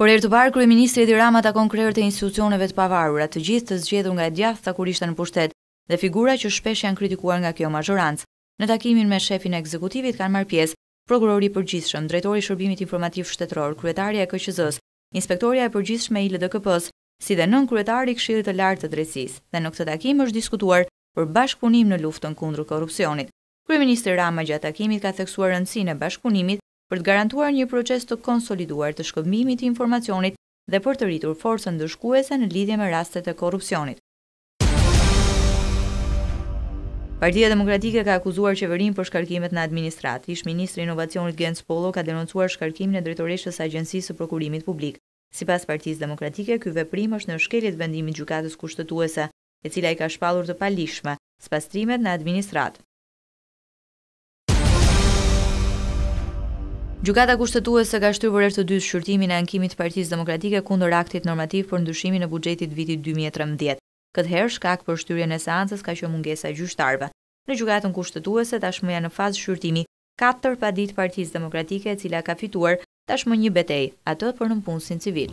Për herë të parë, kryeministri Edi Rama takon krerët e institucioneve të pavarura, të gjithë të zgjedhur nga e djathta kur ishte në pushtet dhe figura që shpesh janë kritikuar nga kjo mazhorancë. Në takimin me shefin e ekzekutivit kanë marrë pjesë, Prokurori i Përgjithshëm, Drejtori i Shërbimit Informativ Shtetëror, Kryetarja e KQZ-së, Inspektorja e Përgjithshme e ILDKP-së, si dhe nënkryetari i Këshillit të Lartë të Drejtësisë, dhe në këtë takim është diskutuar për bashkëpunim në luftën kundër korrupsionit. Kryeministri Rama gjatë takimit ka theksuar rëndësinë e bashkëpunimit për të garantuar një proces të konsoliduar të shkëmbimit të informacionit dhe për të rritur forcën ndëshkuese në lidhje me rastet e korrupsionit. Partia Demokratike ka akuzuar qeverinë për shkarkimet në administratë. Ish-ministri i Inovacionit Genc Pollo ka denoncuar shkarkimin e drejtoreshës së Agjencisë së Prokurimit Publik. Sipas Partisë Demokratike, ky veprim është në shkelje të vendimit të Gjykatës Kushtetuese, e cila i ka shpallur të paligjshme, spastrimet në administratë. Gjykata Kushtetuese ka shtyrë për herë të dytë shqyrtimin e ankimit të Partisë Demokratike kundër aktit normativ për ndryshimin e buxhetit të vitit dy mijë e trembëdhjetë. Këtë herë shkak për shtyrjen e seancës ka qenë mungesa e gjyqtarëve. Në Gjykatën Kushtetuese tashmë janë në fazë shqyrtimi katër padi të Partisë Demokratike e cila ka fituar tashmë një betejë, atë për nëpunësin civil.